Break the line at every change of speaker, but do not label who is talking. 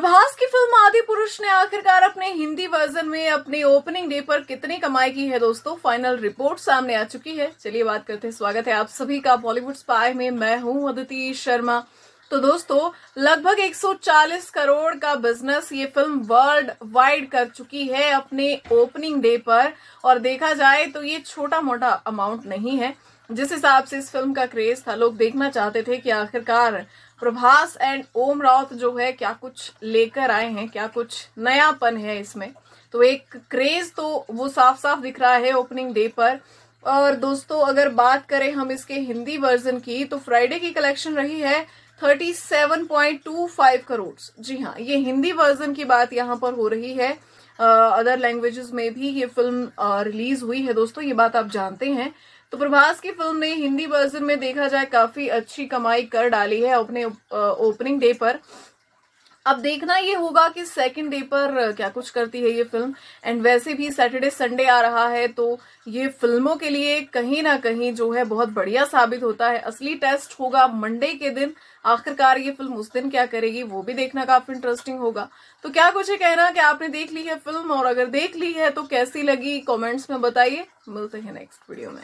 प्रभास की फ़िल्म आदि पुरुष ने आखिरकार अपने हिंदी वर्जन में अपने ओपनिंग डे पर कितनी कमाई की है दोस्तों? फाइनल रिपोर्ट सामने आ चुकी है। चलिए बात करते हैं। स्वागत है आप सभी का बॉलीवुड स्पाई में। मैं हूँ अदिति शर्मा। तो दोस्तों, लगभग 140 करोड़ का बिज़नेस ये फ़िल्म वर्ल्ड वाइड कर चुकी है अपने ओपनिंग डे पर। और देखा जाए तो ये छोटा मोटा अमाउंट नहीं है। जिस हिसाब से इस फ़िल्म का क्रेज था लोग देखना चाहते थे कि आखिरकार प्रभास एंड ओम राउत जो है क्या कुछ लेकर आए हैं क्या कुछ नयापन है इसमें। तो एक क्रेज तो वो साफ़ साफ़ दिख रहा है ओपनिंग डे पर। और दोस्तों अगर बात करें हम इसके हिंदी वर्जन की तो फ्राइडे की कलेक्शन रही है 37.25 करोड़ जी हाँ ये हिंदी वर्जन की बात यहाँ पर हो रही है। अदर uh, लैंग्वेजेस में भी ये फ़िल्म रिलीज़ हुई है। दोस्तों ये बात आप जानते हैं। तो प्रभास की फ़िल्म ने हिंदी वर्जन में देखा जाए काफ़ी अच्छी कमाई कर डाली है अपने ओपनिंग डे पर। अब देखना ये होगा कि सेकंड डे पर क्या कुछ करती है ये फ़िल्म एंड वैसे भी सैटरडे संडे आ रहा है तो ये फ़िल्मों के लिए कहीं ना कहीं जो है बहुत बढ़िया साबित होता है। असली टेस्ट होगा मंडे के दिन। आखिरकार ये फ़िल्म उस दिन क्या करेगी, वो भी देखना काफ़ी इंटरेस्टिंग होगा। तो क्या कुछ है कहना कि आपने देख ली है फ़िल्म और अगर देख ली है तो कैसी लगी? कॉमेंट्स में बताइए। मिलते हैं नेक्स्ट वीडियो में।